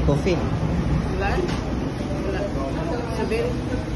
coffee. Wala? Wala. Sabihin.